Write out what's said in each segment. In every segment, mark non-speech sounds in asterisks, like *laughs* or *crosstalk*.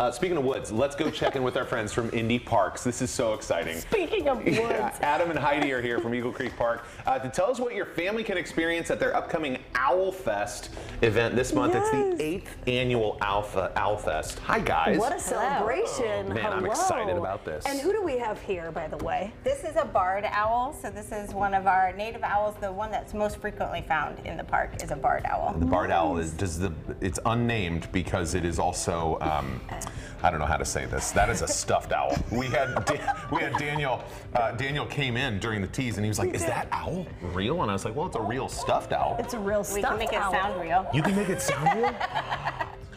Uh, speaking of woods, let's go check in with our friends from Indy Parks. This is so exciting. Speaking of woods. Yeah, Adam and Heidi are here from Eagle Creek Park uh, to tell us what your family can experience at their upcoming Owl Fest event this month. It's the eighth annual Alpha Owl Fest. Hi guys. What a celebration. Man, I'm excited about this. And who do we have here, by the way? This is a barred owl, so this is one of our native owls. The one that's most frequently found in the park is a barred owl. The barred owl is does the it's unnamed because it is also um, I don't know how to say this. That is a stuffed owl. We had Da- we had Daniel uh, Daniel came in during the tease and he was like, "Is that owl real?" And I was like, "Well, it's a real stuffed owl." It's a real stuffed. We stuffed can make it owl. sound real. You can make it sound real. *laughs*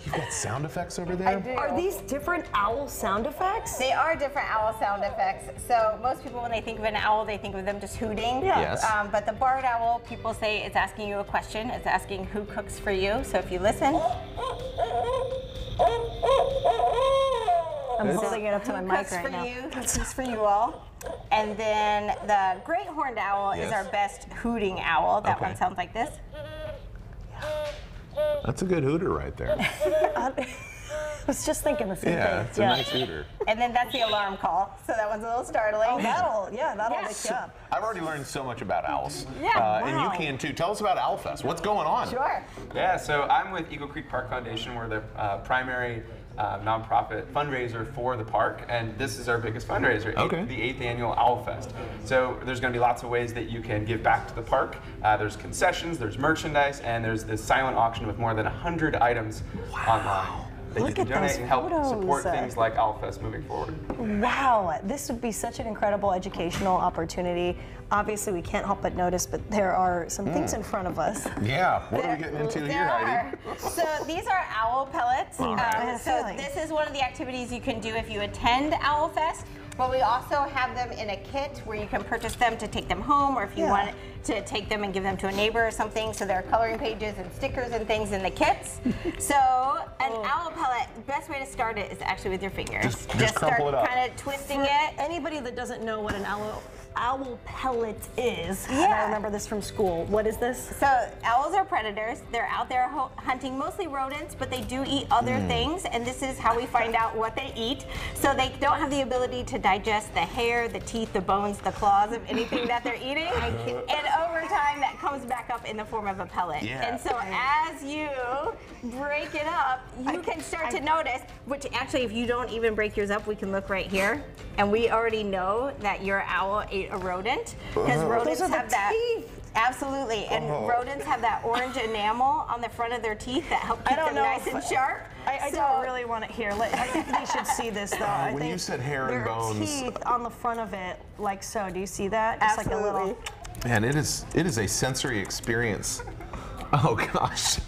You've got sound effects over there. Are these different owl sound effects? They are different owl sound effects. So most people, when they think of an owl, they think of them just hooting. Yeah. Yes. Um, but the barred owl, people say it's asking you a question. It's asking who cooks for you. So if you listen, *laughs* I'm holding it up to my who mic right for now. you? Who cooks for you all? And then the great horned owl is our best hooting owl. That Okay. one sounds like this. That's a good hooter right there. *laughs* I was just thinking the same Yeah, thing. it's a nice hooter. And then that's the alarm call. So that one's a little startling. Oh, that'll, yeah, that'll Yeah. wake you up. I've already learned so much about owls. Yeah, Uh, And you can too. Tell us about Owlfest. What's going on? Sure. Yeah, so I'm with Eagle Creek Park Foundation. We're the uh, primary uh, nonprofit fundraiser for the park, and this is our biggest fundraiser, eight- Okay. the eighth annual Owl Fest. So there's going to be lots of ways that you can give back to the park. Uh, there's concessions, there's merchandise, and there's this silent auction with more than 100 items online that Look you can at donate and help support things like Owl Fest moving forward. Wow, this would be such an incredible educational opportunity. Obviously, we can't help but notice, but there are some things in front of us. Yeah. What are we getting into There here, Heidi? So these are owl pellets. All right. I had Um, so this is one of the activities you can do if you attend Owl Fest. But we also have them in a kit where you can purchase them to take them home, or if you Yeah. want to take them and give them to a neighbor or something. So there are coloring pages and stickers and things in the kits. *laughs* so an Oh. owl pellet, best way to start it is actually with your fingers. Just- just start crumple it up. kind of twisting For it. Anybody that doesn't know what an owl owl pellet is, and I Yeah. remember this from school. What is this? So owls are predators. They're out there ho- hunting mostly rodents, but they do eat other Hmm. things, and this is how we find out what they eat. So they don't have the ability to digest the hair, the teeth, the bones, the claws of anything that they're eating. *laughs* And over time, that comes back up in the form of a pellet. Yeah. And so as you break it up, you can start to notice. Which actually, if you don't even break yours up, we can look right here, and we already know that your owl ate a rodent because uh-huh. rodents are the have that. teeth. Absolutely, and Oh. rodents have that orange enamel on the front of their teeth that help keep I don't them know nice and sharp. I, I So- don't really want to hear. Like, I think they should see this though. Uh, I when think you said hair and bones- are teeth on the front of it, like so. Do you see that? Just like a little. Absolutely. Man, it is it is a sensory experience. Oh gosh.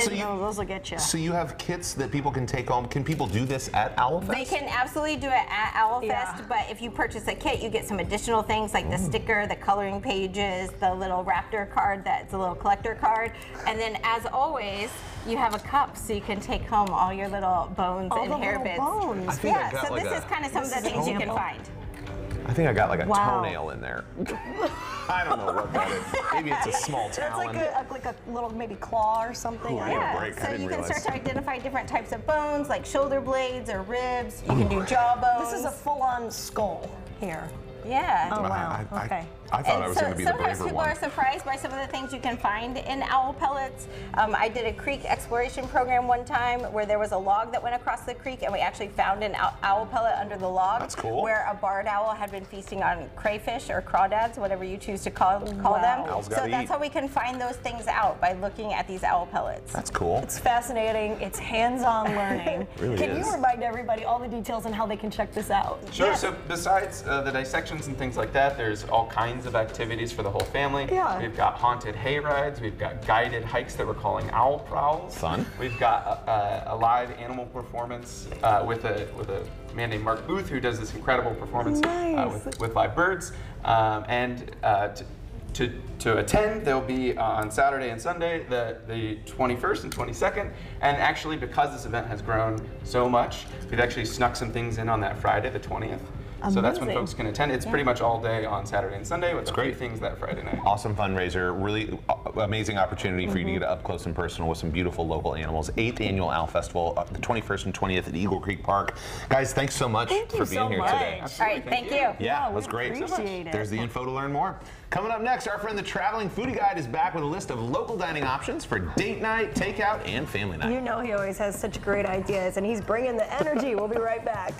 So you, those will get you. so you have kits that people can take home. Can people do this at Owlfest? They can absolutely do it at Owlfest, Yeah. but if you purchase a kit, you get some additional things like the mm. sticker, the coloring pages, the little Raptor card that's a little collector card, and then as always, you have a cup so you can take home all your little bones All and the hair bits. bones. I think Yeah, so like this a- is kind of some of the This is things you can example. find. I think I got like a Wow. toenail in there. I don't know what that is. Maybe it's a small That's talon. like a, like a little maybe claw or something. Ooh, I I don't got a know. break. I so didn't you can realize. start to identify different types of bones, like shoulder blades or ribs. You can do jaw bones. This is a full-on skull here. yeah. Oh wow. I, I- okay. I thought And I was so going to be the sometimes people are surprised by some of the things you can find in owl pellets. Um, I did a creek exploration program one time where there was a log that went across the creek, and we actually found an owl, owl pellet under the log. That's cool. Where a barred owl had been feasting on crayfish or crawdads, whatever you choose to call call Wow. them. Owls so that's eat. how we can find those things out by looking at these owl pellets. That's cool. It's fascinating. It's hands-on *laughs* learning. really can is. you remind everybody all the details on how they can check this out? Sure. Yeah. So besides uh, the dissections and things like that, there's all kinds of activities for the whole family. Yeah. We've got haunted hay rides. We've got guided hikes that we're calling owl prowls. Fun. We've got a, a, a live animal performance uh, with a with a man named Mark Booth who does this incredible performance uh, with, with live birds. Um, and uh, t- to, to attend, they'll be on Saturday and Sunday, the, the 21st and 22nd. And actually, because this event has grown so much, we've actually snuck some things in on that Friday, the 20th. So that's when folks can attend. It's pretty much all day on Saturday and Sunday with a few great. things that Friday night. Awesome fundraiser, really uh, amazing opportunity for you to get up close and personal with some beautiful local animals. Eighth annual Owl Festival, uh, the 21st and 20th at Eagle Creek Park. Guys, thanks so much Thank for being so here much. today. All right, thank you. Yeah, it was great. appreciate it. There's the info to learn more. Coming up next, our friend the Traveling Foodie Guide is back with a list of local dining options for date night, takeout, and family night. You know he always has such great ideas, and he's bringing the energy. we'll be right back.